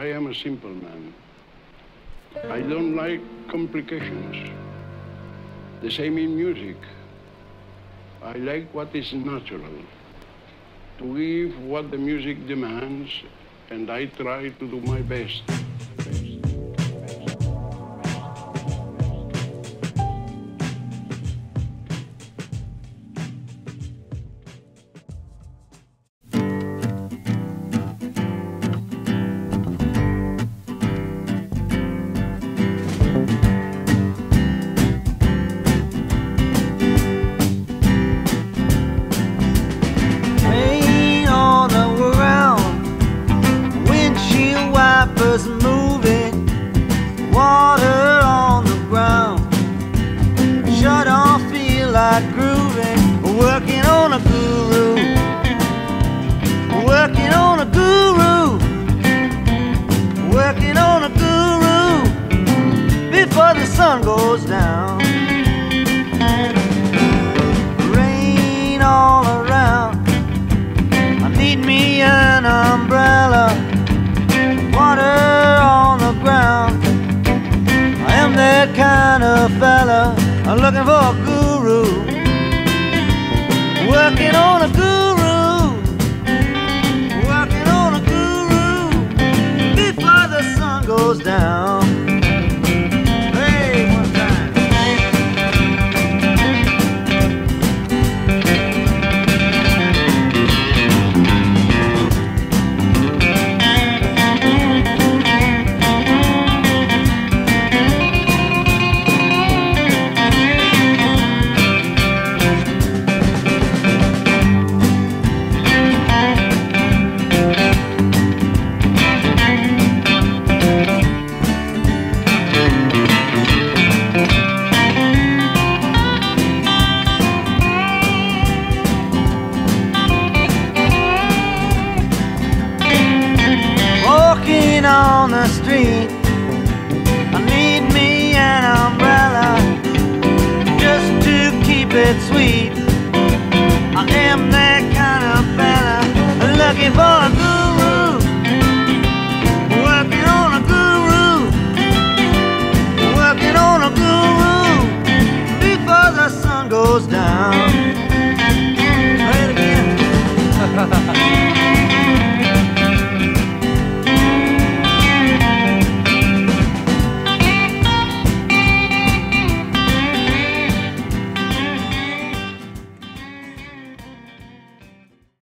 I am a simple man. I don't like complications. The same in music. I like what is natural, to give what the music demands, and I try to do my best. Like grooving, working on a guru, working on a guru, working on a guru before the sun goes down. Rain all around. I need me an umbrella, water on the ground. I am that kind of fella. I'm looking for a guru, I am that kind of fella looking for a guru,